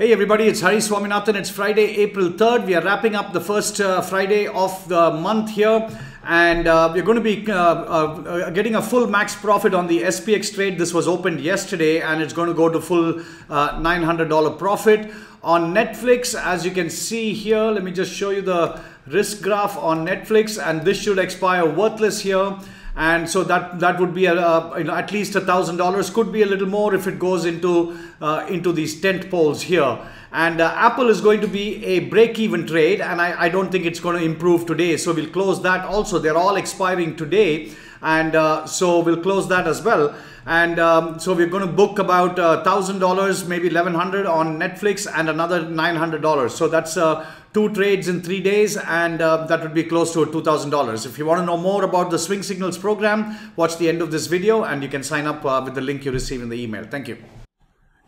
Hey everybody, it's Hari Swaminathan. It's Friday, April 3rd. We are wrapping up the first uh, Friday of the month here and uh, we're going to be uh, uh, getting a full max profit on the SPX trade. This was opened yesterday and it's going to go to full uh, $900 profit. On Netflix, as you can see here, let me just show you the risk graph on Netflix and this should expire worthless here and so that that would be a, a you know, at least a thousand dollars. Could be a little more if it goes into uh, into these tent poles here. And uh, apple is going to be a break-even trade and I, I don't think it's going to improve today. So we'll close that also. They're all expiring today and uh, so we'll close that as well. And um, so we're going to book about uh, thousand dollars maybe 1100 on netflix and another 900 dollars. So that's uh, two trades in three days and uh, that would be close to $2000 if you want to know more about the swing signals program watch the end of this video and you can sign up uh, with the link you receive in the email. Thank you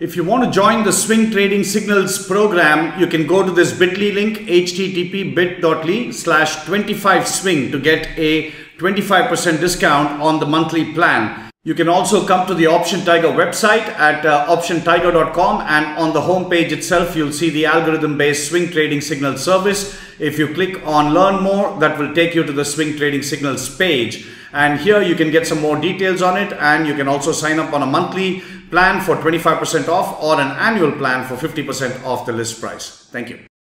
if you want to join the Swing Trading Signals program, you can go to this bit.ly link, http bit.ly slash 25swing to get a 25% discount on the monthly plan. You can also come to the Option Tiger website at uh, optiontiger.com and on the home page itself you'll see the algorithm based swing trading signal service. If you click on learn more that will take you to the swing trading signals page and here you can get some more details on it and you can also sign up on a monthly plan for 25% off or an annual plan for 50% off the list price. Thank you.